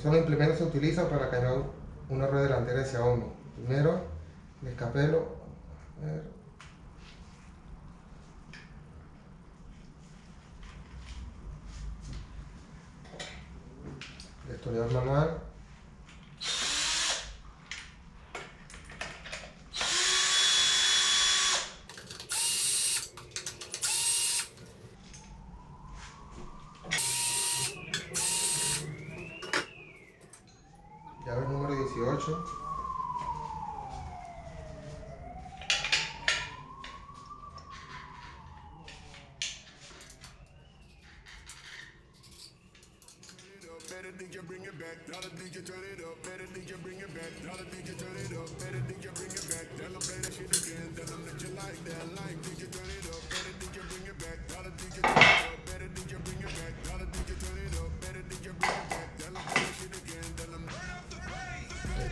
Solo implemento se utiliza para cañón una rueda delantera hacia hombro. Primero, el escapelo. A ver. Manual. 18. Better think you bring it back, not a you turn it up, better think you bring it back, not a you turn it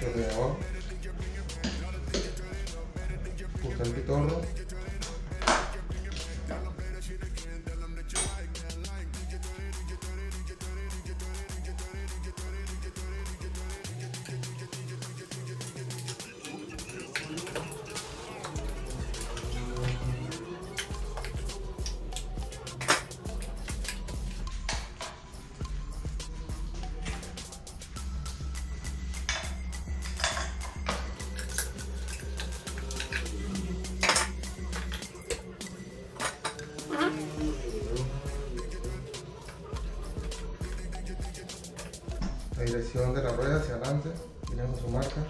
esto de abajo, pulsar pitorro. la dirección de la rueda hacia adelante, tienen su marca.